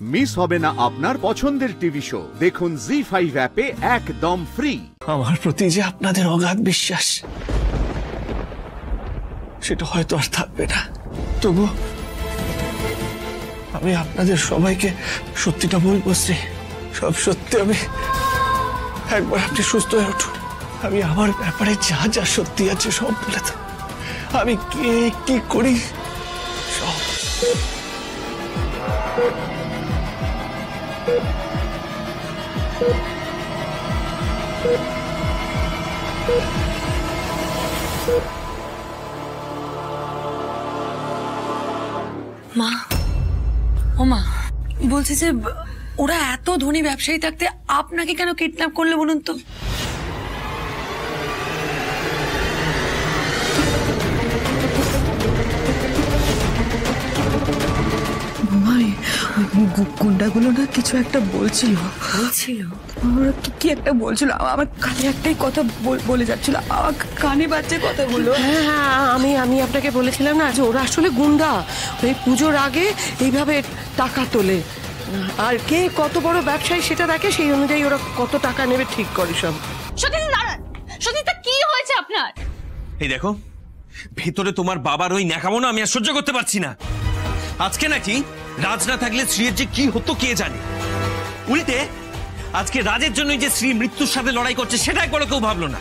Miss হবে না আপনার পছন্দের টিভি শো। দেখুন জি ফাইভ অ্যাপে একদম ফ্রি আমার প্রতি যে আপনাদের অগাধ বিশ্বাস, সেটা হয়তো আর থাকবে না। তবু আমি আপনাদের সবাইকে সত্যিটা বলব, শ্রী। সব সত্যি আমি একবার আপনি সুস্থ হয়ে উঠুন। আমি আমার ব্যাপারে যা যা সত্যি আছে সব বলে আমি কে, কি করি, সব মা, ও মা, বলছি যে, ওরা এত ধনী ব্যবসায়ী থাকতে আপনাকে কেন কিডন্যাপ করলে বলুন তো? গুন্ডাগুলো না কিছু একটা বলছিল। বলছিল? ওরা কি কি একটা বলছিল? আমার কানে একটাই কথা বল- বলে যাচ্ছিল। আমার কানে বাজছে কথাগুলো। হ্যাঁ হ্যাঁ আমি আমি আপনাকে বলেছিলাম না যে ওরা আসলে গুন্ডা। ওই পুজোর আগে এইভাবে টাকা তোলে। আর কে কত বড় ব্যবসায়ী সেটা দেখে সেই অনুযায়ী ওরা কত টাকা নেবে ঠিক করে সব। সতীশ দাঁড়ান। কি হয়েছে আপনার? এই দেখো ভেতরে তোমার বাবার ওই ন্যাকামো না আমি আর সহ্য করতে পারছি না। আজকে নাকি রাজ না থাকলে শ্রীয়ের যে কি হতো কে জানে? উল্টে, আজকে রাজের জন্য যে শ্রী মৃত্যুর সাথে লড়াই করছে সেটা একবারও কেউ ভাবলো না।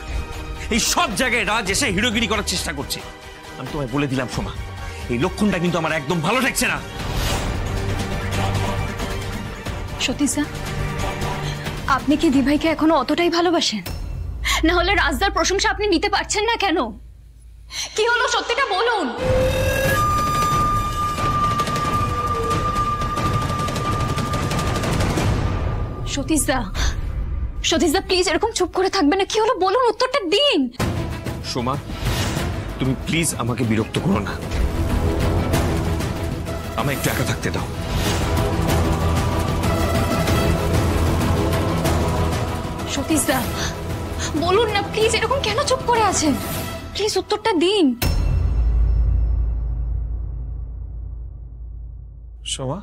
এই সব জায়গায় রাজ এসে হিরোগিরি করার চেষ্টা করছে। আমি তোমায় বলে দিলাম, সোমা, এই লক্ষণটা কিন্তু আমার একদম ভালো ঠেকছে না। সতীশদা আপনি কি দিভাইকে এখনও অতটাই ভালোবাসেন? না হলে রাজদার প্রশংসা আপনি নিতে পারছেন না কেন? কি হলো সত্যিটা বলুন। সতীশদা সতীশদা প্লিজ এরকম চুপ করে থাকবে না। কি হলো? বলুন উত্তরটা দিন। সোমা তুমি প্লিজ আমাকে বিরক্ত করো না। আমায় একটু একা থাকতে দাও। সতীশদা বলুন না প্লিজ এরকম কেন চুপ করে আছেন? প্লিজ উত্তরটা দিন। সোমা?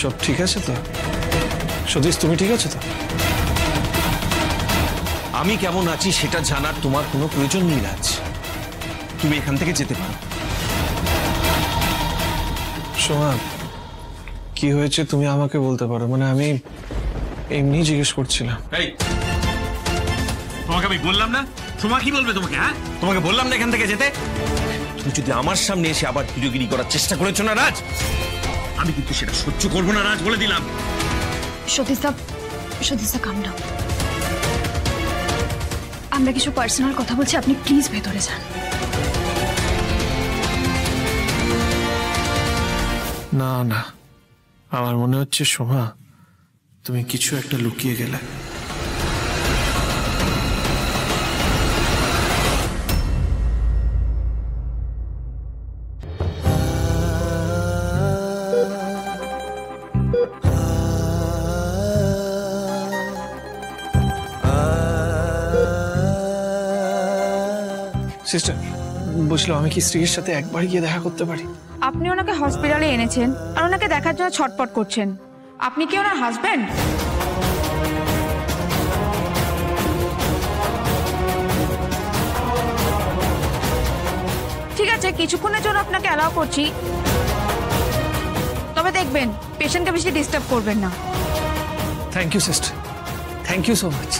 সব ঠিক আছে তো? সতীশ, তুমি ঠিক আছে তো? আমি কেমন আছি সেটা জানার তোমার কোনো প্রয়োজন নেই রাজ। তুমি এখান থেকে যেতে পারো। সোমা কি হয়েছে তুমি আমাকে বলতে পারো? মানে আমি এমনি জিজ্ঞেস করছিলাম। তোমাকে আমি বললাম না? তোমা কি বলবে তোমাকে হ্যাঁ? তোমাকে বললাম না এখান থেকে যেতে? তুমি যদি আমার সামনে এসে আবার হিরোগিরি করার চেষ্টা করেছ না রাজ আমি কিন্তু সেটা সহ্য করব না রাজ বলে দিলাম। সতীশদা সতীশদা কাম ডাউন আমরা কিছু পার্সোনাল কথা বলছি আপনি প্লিজ ভেতরে যান। না না আমার মনে হচ্ছে সোমা তুমি কিছু একটা লুকিয়ে গেলে। সিস্টার বলছিলাম আমি কি স্ত্রীর সাথে একবার গিয়ে দেখা করতে পারি? আপনি ওনাকে হসপিটালে এনেছেন আর ওনাকে দেখার জন্য ছটপট করছেন। আপনি কি ওনার হাজবেন্ড ঠিক আছে কিছুক্ষণের জন্য আপনাকে অ্যালাউ করছি। তবে দেখবেন পেশেন্টকে বেশি ডিস্টার্ব করবেন না। Thank you sister thank you so much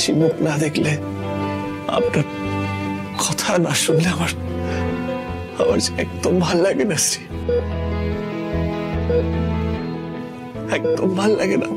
হাসি মুখ না দেখলে আপনার কথা না শুনলে আমার আমার একদম ভালো লাগে না শ্রী একদম ভালো লাগে না।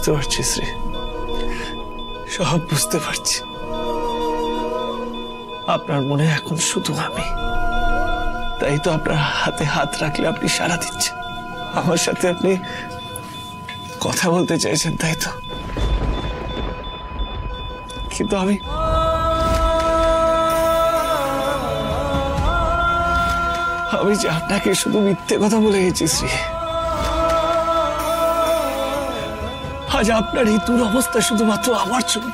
বুঝতে পারছি শ্রী সব বুঝতে পারছি। আপনার মনে এখন শুধু আমি। তাই তো আপনার হাতে হাত রাখলে আপনি সারা দিচ্ছেন। আমার সাথে আপনি কথা বলতে চাইছেন, তাই তো? কিন্তু আমি আমি যে আপনাকে শুধু মিথ্যে কথা বলে গেছি, শ্রী। আজ আপনার এই দুরবস্থা শুধুমাত্র আমার জন্য।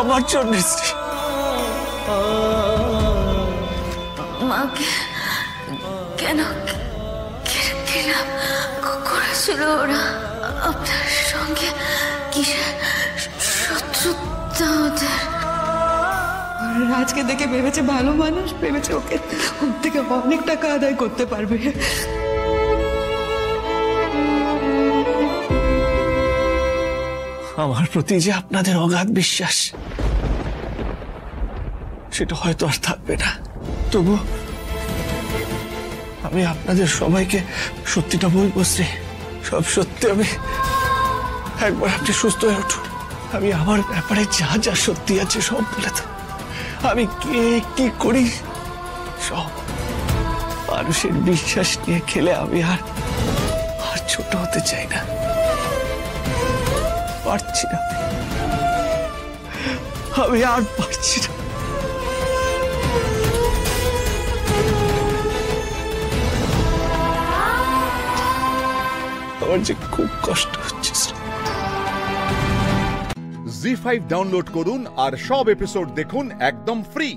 আমার জন্য শ্রী মাকে কেন কিরাম করেছিল ওরা? আপনার সঙ্গে কিসের শত্রুতা ওদের? রাজকে দেখে ভেবেছে ভালো মানুষ ভেবেছে ওকে ওর থেকে অনেক টাকা আদায় করতে পারবে। আমার প্রতি যে আপনাদের অগাধ বিশ্বাস, সেটা হয়তো আর থাকবে না। তবু আমি আপনাদের সবাইকে সত্যিটা বলব, শ্রী। সব সত্যি, আমি একবার আপনি সুস্থ হয়ে উঠুন। আমি আমার ব্যাপারে যা যা সত্যি আছে সব বলে আমি কে, কি করি, সব মানুষের বিশ্বাস নিয়ে খেলে আমি আর আর ছোট হতে চাই না। পারছি না। আমি আর পারছি না। আমার যে খুব কষ্ট হচ্ছে জি ফাইভ ডাউনলোড করুন আর সব এপিসোড দেখুন একদম ফ্রি।